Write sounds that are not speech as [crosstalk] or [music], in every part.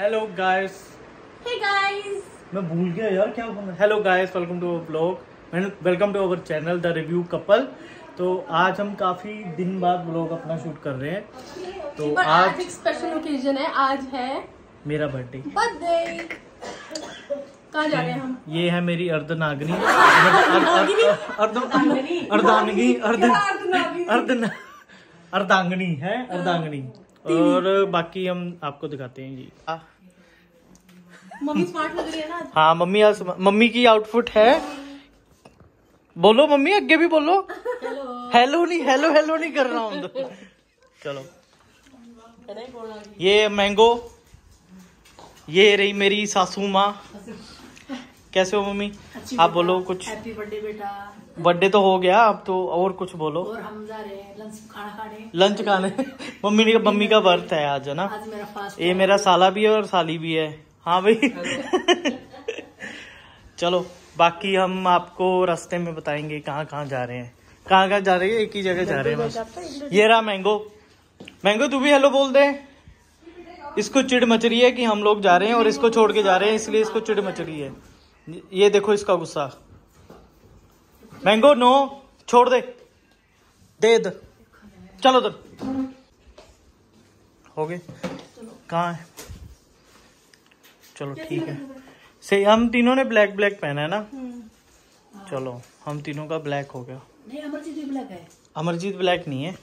Hello guys Hey guys! मैं भूल गया यार क्या hello guys welcome to our blog welcome to our channel the review couple तो आज हम काफ़ी दिन बाद ब्लॉग अपना शूट कर रहे हैं। तो आज आज एक स्पेशल ओकेजन है। आज है मेरा बर्थडे बर्थडे कहाँ जा रहे हैं हम? ये है मेरी अर्धनागनी। [laughs] अर्ध अर्धांगनी? अर्ध अर्ध अर्धांगनी है अर्धांगनी। और बाकी हम आपको दिखाते हैं जी। मम्मी स्मार्ट लग रही है ना? हाँ मम्मी आज मम्मी की आउटफिट है। बोलो मम्मी आगे भी बोलो। हेलो हेलो नहीं हेलो हेलो नहीं कर रहा हूँ। चलो। ये मैंगो ये रही मेरी सासू माँ। कैसे हो मम्मी? आप बोलो कुछ। हैप्पी बर्थडे बेटा। बर्थडे तो हो गया अब तो और कुछ बोलो। और हम जा रहे हैं लंच खाना खाने लंच [laughs] खाने। मम्मी ने मम्मी का बर्थ है आज है ना? आज मेरा फास्ट ये मेरा साला भी है और साली भी है। हाँ भाई। [laughs] चलो बाकी हम आपको रास्ते में बताएँगे कहाँ कहाँ जा रहे हैं। कहाँ कहाँ जा रहे हैं? एक ही जगह जा रहे हैं बस। ये रहा मैंगो मैंगो तू भी हेलो बोल दे। इसको चिड़ मच रही है कि हम लोग जा रहे हैं और इसको छोड़ के जा रहे हैं इसलिए इसको चिड़ मच रही है। ये देखो इसका गुस्सा। मैंगो नो छोड़ दे। दे इधर चलो उधर। हो गए। कहाँ है? चलो ठीक है। सही हम तीनों ने ब्लैक ब्लैक पहना है ना? चलो हम तीनों का ब्लैक हो गया। नहीं अमरजीत भी ब्लैक है। अमरजीत ब्लैक नहीं है।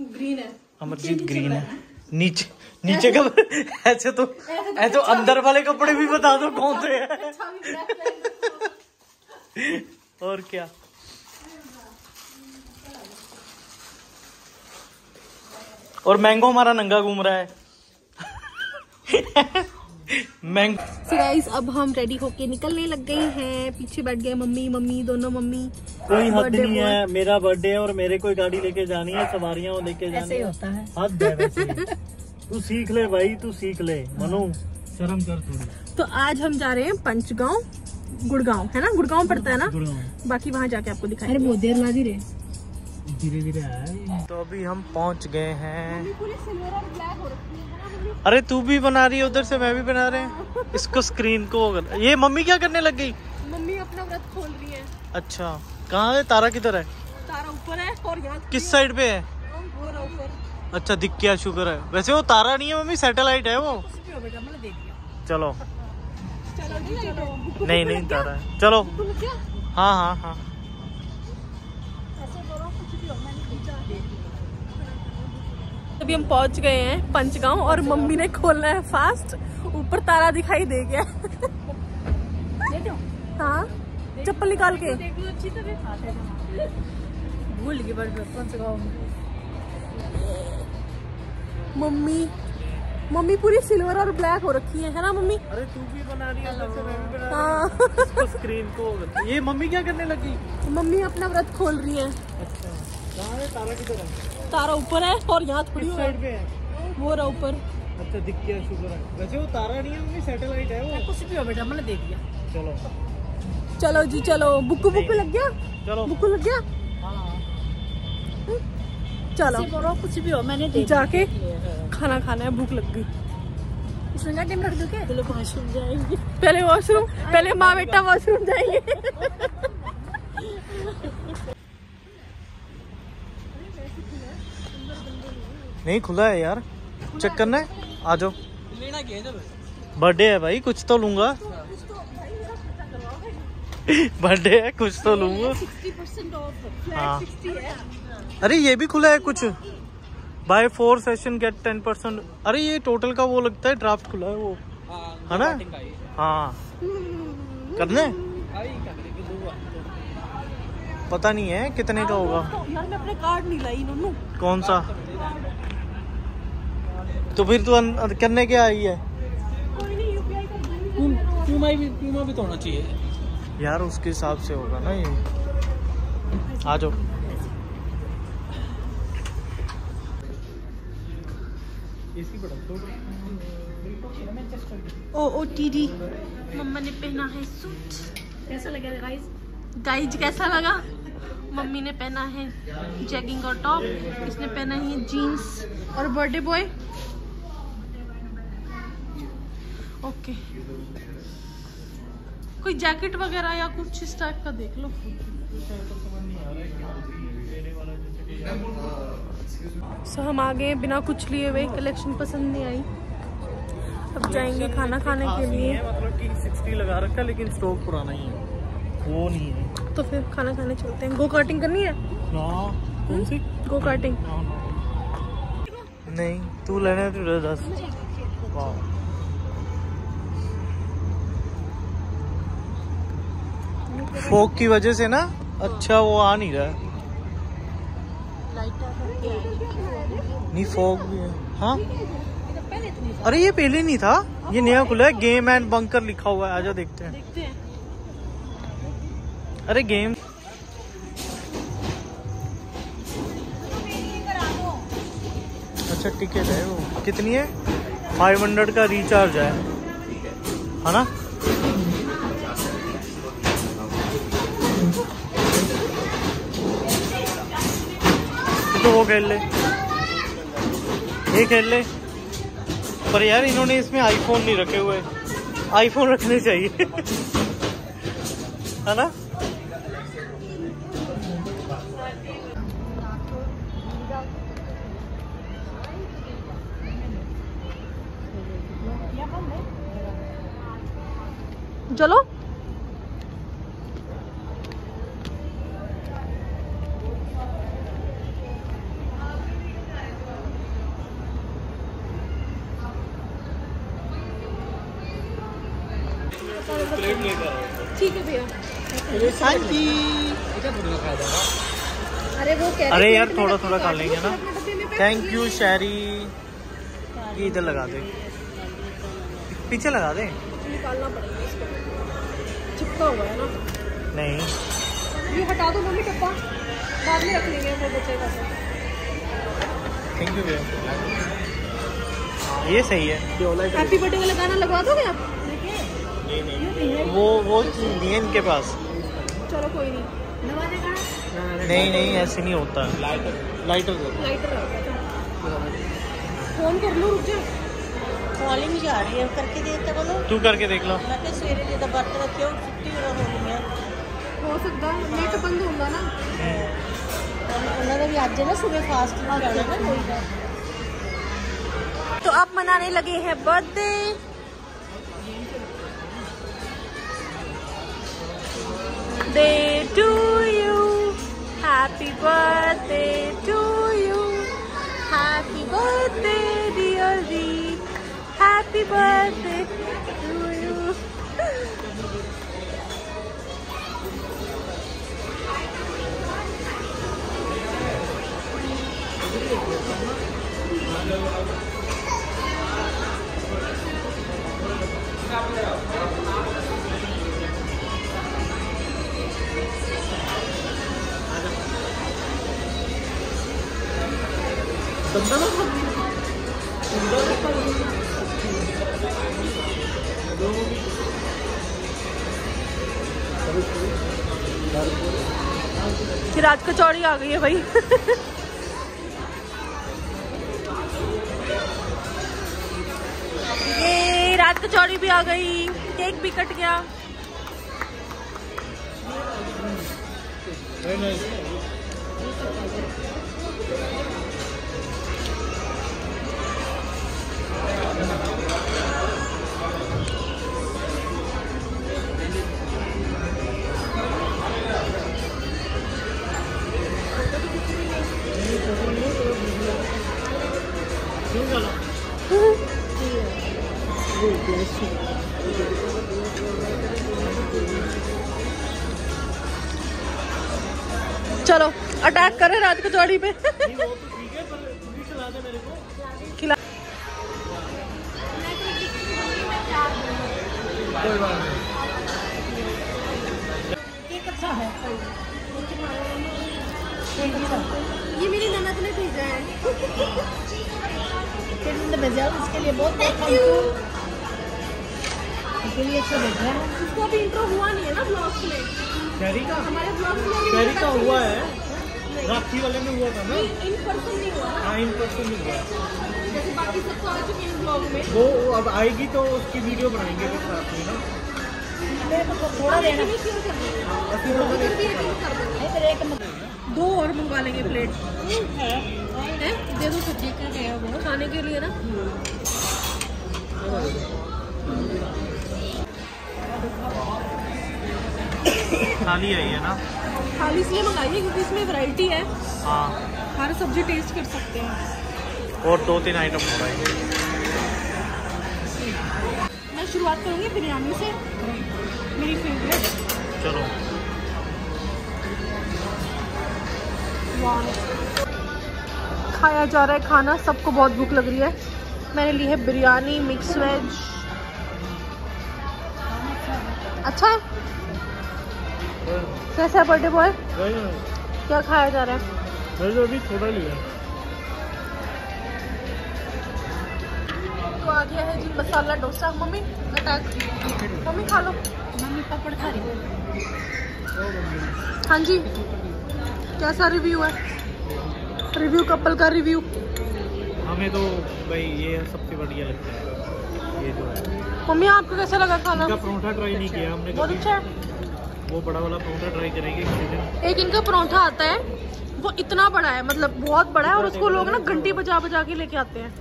ग्रीन है। अमरजीत ग्रीन है। नीचे नीचे का [laughs] ऐसे तो ऐसे तो अंदर वाले कपड़े भी बता दो कौन से हैं। अच्छा और क्या? और मैंगो हमारा नंगा घूम रहा है। मैंगो सो गाइस अब हम रेडी होके निकलने लग गए हैं। पीछे बैठ गए मम्मी मम्मी दोनों मम्मी। कोई हद नहीं। है मेरा बर्थडे है और मेरे कोई गाड़ी लेके जानी है सवारियाँ लेके जानी है होता है। हद है तू सीख ले भाई तू सीख ले। मनु शर्म कर थोड़ी। तो आज हम जा रहे हैं पंचगांव गुड़गांव है ना? गुड़गांव पड़ता है ना? बाकी वहाँ जाके आपको दिखाएँगे। अरे वो देर ला दी रे। धीरे धीरे आया तो अभी हम पहुँच गए हैं। अरे तू भी बना रही है उधर से मैं भी बना रहे हैं। इसको स्क्रीन को ये मम्मी क्या करने लग गई? मम्मी अपना व्रत खोल रही है। अच्छा। कहाँ है? तारा किधर है? तारा ऊपर है और यहाँ किस साइड पे है? ऊपर। अच्छा दिख गया शुक्र है। वैसे वो तारा नहीं है मम्मी सैटेलाइट है वो। हो चलो। चलो नहीं नहीं तारा है। चलो। हाँ हाँ हाँ। अभी हम पहुँच गए हैं पंचगांव और मम्मी ने खोलना है फास्ट ऊपर तारा दिखाई दे गया। हाँ? चप्पल निकाल के। भूल गई पंचगांव मम्मी मम्मी पूरी सिल्वर और ब्लैक हो रखी है है ना मम्मी? अरे तू भी बना रही है उधर से बना हाँ। हूँ। स्क्रीन को ये मम्मी क्या करने लगी? मम्मी अपना व्रत खोल रही है। अच्छा। है? तारा किधर है? तारा ऊपर है और यहाँ थोड़ी साइड पे है? वो रहा ऊपर। अच्छा दिख गया शुक्र है। वैसे वो तारा नहीं है मम्मी? सैटेलाइट है वो। कुछ भी हो बेटा मैंने देख लिया। चलो। चलो जी चलो। बुक्कू बुक्कू लग गया? चलो। बुक्कू लग गया? चलो। कुछ भी हो मैंने जाके खाना खाना है भूख लग गई। टाइम रख दो क्या वॉशरूम जाएँगे। पहले वॉशरूम पहले माँ बेटा वॉशरूम जाएँगे। नहीं खुला है यार। चेक करना है। आ जाओ। बर्थडे है भाई कुछ तो लूँगा। बर्थडे [laughs] है कुछ तो लूँगा। हाँ। अरे ये भी खुला है कुछ। Buy four session get ten percent अरे ये टोटल का वो लगता है ड्राफ्ट खुला है वो। है ना? हाँ। करना है? पता नहीं है कितने का होगा। यार मैं अपने कार्ड नहीं लाई नन्नू कौन सा? तो फिर तू करने क्या आई है? कोई नहीं यूपीआई कर दूँगी। प्यूमा भी प्यूमा भी तो होना चाहिए। यार उसके हिसाब से होगा ना ये। आ जाओ। ओ ओ टी डी। मम्मा ने पहना है सूट। कैसा लगेगा गाइस गाइज़ कैसा लगा? मम्मी ने पहना है जैगिंग और टॉप इसने पहना है जीन्स और बर्थडे बॉय। ओके। कोई जैकेट वगैरह या कुछ इस टाइप का देख लो। सो हम आ गए बिना कुछ लिए हुए कलेक्शन पसंद नहीं आई। अब जाएँगे खाना खाने के लिए। मतलब कि 60 लगा रखा लेकिन स्टॉक पुराना ही है। वो नहीं है। तो फिर खाना खाने चलते हैं। गो कार्टिंग करनी है? ना कौन सी? गो कार्टिंग ना, ना। नहीं तू लेने तू दस। वाह। फोक की वजह से ना अच्छा वो आ नहीं रहा है। नहीं फोक भी है। हाँ? अरे ये पहले नहीं था। ये नया खुला है गेम एंड बंकर लिखा हुआ है। आजा देखते हैं। देखते हैं। अरे गेम अच्छा टिकट है वो। कितनी है? फाइव हंड्रेड का रिचार्ज है। है ना? तो वो खेल ले। ये खेल ले। पर यार इन्होंने इसमें आईफोन नहीं रखे हुए। आईफोन रखने चाहिए। [laughs] है ना? ठीक है भैया। हाँ जी अरे वो कह अरे यार थोड़ा थोड़ा खा लेंगे ना। थैंक यू शहरी ये इधर लगा दे। पीछे लगा दे। निकालना पड़ेगा चिपका हुआ है ना। नहीं। ये हटा दो मम्मी डब्बा बाद में रख लेंगे वो बचेगा तो थैंक यू भैया। ये सही है। हैप्पी बर्थडे वाला गाना लगवा दोगे आप? वो वो चीज़ नहीं है इनके पास चलो कोई नहीं नहीं नहीं ऐसे नहीं होता लाइटर लाइटर लाइटर फोन कर लो रुक जा कॉलिंग जा रही है करके देते बोलो तू करके देख लो मैं कि सवेरे जिदा बर्त रखियो छुट्टी हो गई है हो सकता है नेट बंद होगा ना ਉਹਨਾਂ ਦਾ ਵੀ ਅੱਜ ਨਾ ਸਵੇਰੇ ਫਾਸਟ ਹੋ ਜਾਣਾ ਨਾ ਕੋਈ ਦਾ तो अब मनाने लगे हैं birthday Day to you, happy birthday to you, happy birthday dear Dee, happy birthday फिर आज कचौड़ी आ गई है भाई। ये रात कचौड़ी भी आ गई। केक भी कट गया। चलो करें रात कचौड़ी पे? खिला। ये मेरी ननद ने भेजा है। भेजा उसके लिए बहुत थैंक यू इसके लिए अच्छा भेजा है। उसको अभी इंट्रो हुआ नहीं है ना ब्लॉग में? का? हमारे ब्लॉग में का हुआ है। राखी वाले में हुआ था ना? इन पर्सन नहीं हुआ। हाँ इन पर्सन में हुआ। जैसे बाकी सब तो आ चुके हैं ब्लॉग में। वो अब आएगी तो उसकी वीडियो बनाएँगे फिर साथ में ना? नहीं नहीं एक मत- दो और मंगवा लेंगे प्लेट है। है? दे दो सब्ज़ी का खाने के लिए ना। थाली आई है ना? थाली इसलिए मंगाइए क्योंकि इसमें वैरायटी है। हाँ। हर सब्ज़ी टेस्ट कर सकते हैं। और दो तीन आइटम मंगाएँगे। मैं शुरुआत करूँगी बिरयानी से। मेरी फेवरेट चलो। खाया जा रहा है खाना सबको बहुत भूख लग रही है। मैंने ली है बिरयानी मिक्स वेज अच्छा है? कैसा बर्थडे बॉय क्या खाया जा रहा है? मैंने अभी थोड़ा लिया तो आ गया है जी masala dosa. Mummy attack mummy खा लो। मम्मी पापड़ खा रही हाँ। जी। कैसा रिव्यू है? रिव्यू कपल का रिव्यू हमें तो भाई ये सबसे बढ़िया लगता है। ये जो है। मम्मी आपको कैसा लगा खाना? परोठा ट्राई नहीं किया हमने बहुत अच्छा है। वो बड़ा वाला परोठा ट्राई करेंगे एक इनका परोठा आता है वो इतना बड़ा है मतलब बहुत बड़ा है और उसको लोग ना घंटी बजा बजा के लेके आते हैं।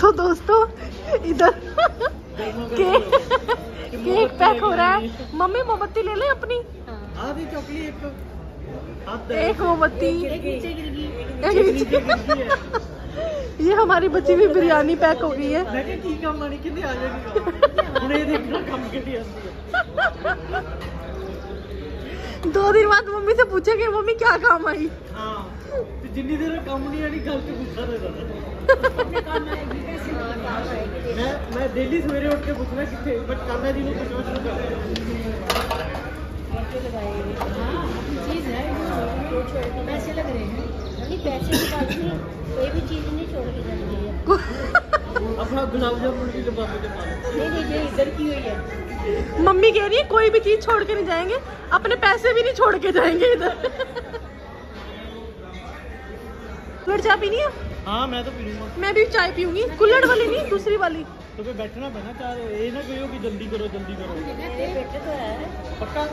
तो दोस्तों इधर केक केक पैक हो रहा है। मम्मी मोमबत्ती ले लें अपनी? आधी चॉकली एक हाथ एक मोमबत्ती ये हमारी बची हुई बिरयानी पैक हो गई है मैं क्या की काम आनी कितने आ जाएगी हुणे देखना काम के लिए दो दिन बाद मम्मी से पूछेंगे मम्मी क्या काम आई हाँ तो जिन्नी देर काम नहीं आनी गल से गुस्सा रहता काम आएगी कैसे नहीं काम आएगी मैं मैं डेली सवेरे उठ के पूछना कितने बट कान्हा जी को पूछना शुरू कर दिया लगाएगी हाँ चीज़ है पैसे लग रहे हैं पैसे की कोई भी चीज़ नहीं छोड़ के जानी चाहिए अपना गुलाब जामुन की डब्बा में पा लो नहीं नहीं ये इधर की हुई है। मम्मी कह रही है कोई भी चीज़ छोड़ के नहीं जाएँगे अपने पैसे भी नहीं छोड़ के जाएँगे इधर। कुल्हड़ चाय पीनी है? हाँ मैं तो पी लूँगा मैं भी चाय पीऊँगी कुल्हड़ वाली नहीं दूसरी वाली। तो फिर बैठना पैना चाहे ये ना कहो कि जल्दी करो जल्दी करो। ये बेटे तो है। पक्का?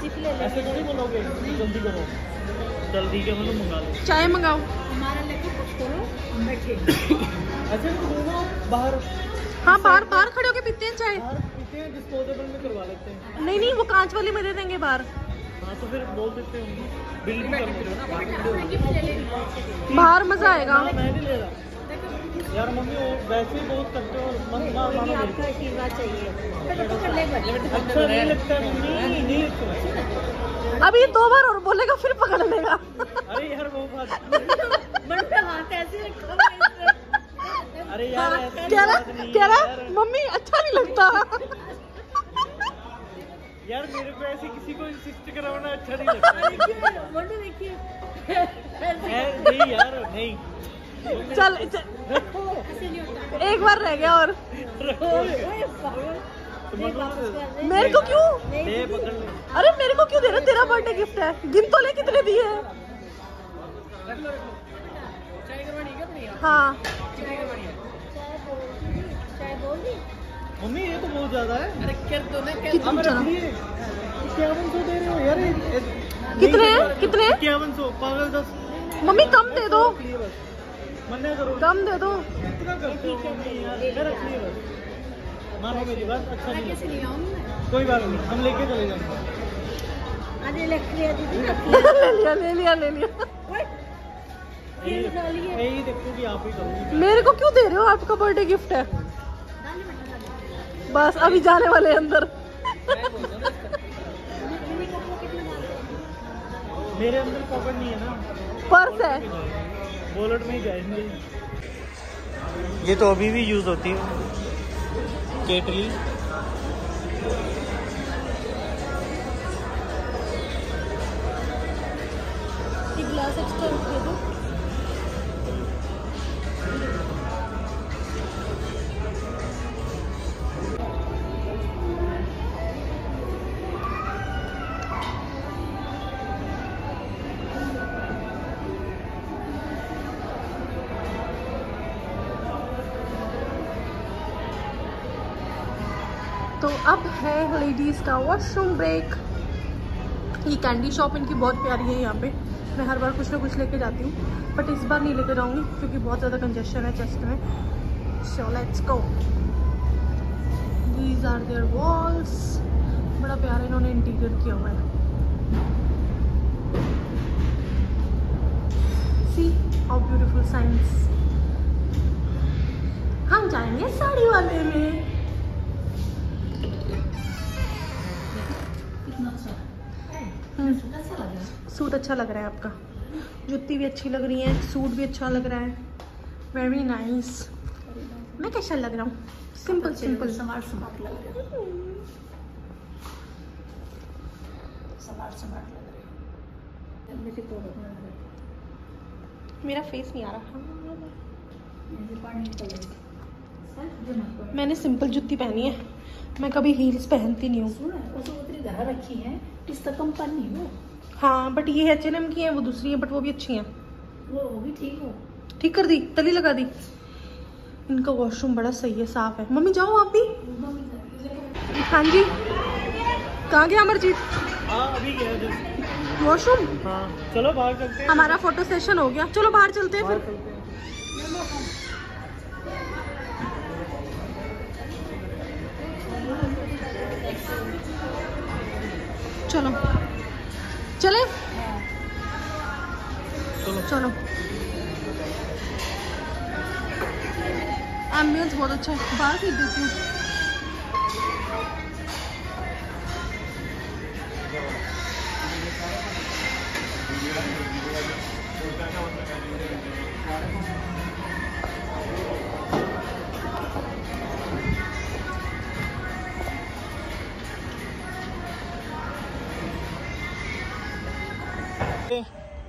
सिप ले ले ऐसे थोड़ी बोलोगे जल्दी करो। जल्दी के मतलब मंगा लो। चाय मंगाओ। हमारा लेके कुछ करो हम बैठे [coughs] अच्छा तो बाहर हाँ बाहर बाहर खड़े होके पीते हैं चाय। बाहर पीते हैं डिस्पोजेबल में करवा लेते हैं। नहीं नहीं वो कांच वाली में दे देंगे बाहर। हाँ तो फिर बोल देते होंगे बिल भी कर बाहर मज़ा आएगा। हाँ, मैं नहीं ले रहा यार मम्मी वो वैसे ही बहुत करते हो। आपका आशीर्वाद चाहिए। अच्छा नहीं लगता है मम्मी नहीं लगता अब दो बार और बोलेगा फिर पकड़ लेगा। [laughs] अरे यार वो बात मन पे हाथ ऐसे रखा है। अरे यार कह रहा कह रहा मम्मी अच्छा नहीं लगता। यार मेरे को ऐसे किसी को इंसिस्ट करवाना अच्छा नहीं लगता। मोटू देखिए। नहीं यार नहीं। चल चल, रखो ऐसे नहीं होता एक बार रह गया और मेरे को क्यों? अरे मेरे को क्यों दे रहा? तेरा बर्थडे गिफ्ट है। गिन तो ले कितने दिए हैं? हाँ। चाय बोल दी चाय बोल दी मम्मी ये तो बहुत ज़्यादा है। अरे कर दो ना कितने चलो। इक्यावन सौ दे रहे हो यार कितने कितने इक्यावन सौ पागल दस। मम्मी कम दे दो। कम दे दो हो मानो मेरी बात अच्छा नहीं कैसे नहीं आऊँगी कोई बात नहीं हम लेके चले जाएँगे ले लिया ले लिया ले लिया ही मेरे को क्यों दे रहे हो आपका बर्थडे गिफ्ट है बस अभी जाने वाले हैं अंदर मेरे अंदर पॉकेट नहीं है ना पर्स है वॉलेट में ही जाएँगे। ये तो अभी भी यूज़ होती है। केटली ग्लास गिलास एक्स्ट्रा दे दो। तो अब है लेडीज़ का वॉशरूम ब्रेक ये कैंडी शॉप इनकी बहुत प्यारी है यहाँ पे। मैं हर बार कुछ ना कुछ लेके जाती हूँ बट इस बार नहीं लेके जाऊँगी, क्योंकि बहुत ज़्यादा कंजेशन है चेस्ट में। So let's go these are their walls बड़ा प्यारा इन्होंने इंटीरियर किया हुआ है। सी हाउ ब्यूटीफुल साइंस हम जाएँगे साड़ी वाले में। सूट अच्छा लग रहा है आपका। जुत्ती भी अच्छी लग रही है सूट भी अच्छा लग रहा है। वेरी नाइस मैं कैसा लग रहा हूँ? सिंपल सिंपल समार समार लग रहे हैं। समार समार लग रहे हैं। मेरे फेस नहीं आ रहा। मैंने सिंपल जुत्ती पहनी है। मैं कभी हील्स पहनती नहीं हूँ। है हो हाँ बट ये एच एन एम की है वो दूसरी है बट वो भी अच्छी हैं। वो ठीक हो। ठीक कर दी तली लगा दी। इनका वॉशरूम बड़ा सही है साफ़ है। मम्मी जाओ आप भी। हाँ जी। कहाँ गया अमरजीत? हाँ अभी गया जस्ट वॉशरूम हाँ चलो बाहर चलते हैं। हमारा फ़ोटो सेशन हो गया। चलो बाहर चलते हैं फिर। चले। चलो। चलो। एम्बियंस बहुत अच्छा है। बाहर खरीद देती हूँ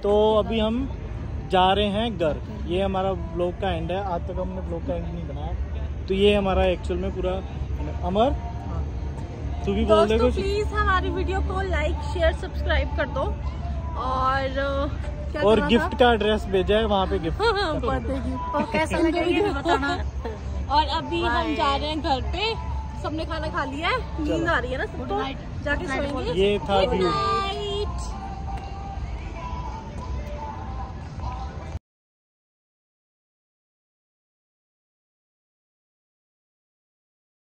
तो अभी हम जा रहे हैं घर। ये हमारा ब्लॉग का एंड है। आज तक हमने ब्लॉग का एंड नहीं बनाया। तो ये हमारा एक्चुअल में पूरा अमर। तू भी बोल दे कुछ। प्लीज़ हमारी वीडियो को लाइक शेयर सब्सक्राइब कर दो। और क्या और गिफ्ट का एड्रेस भेजा है वहाँ पे गिफ्ट? [laughs] बर्थडे गिफ्ट और कैसा लगा बताना। और अभी हम जा रहे हैं घर पे। सबने खाना खा लिया है। नींद आ रही है ना सबको. जाके सोएँगे। ये था व्यू.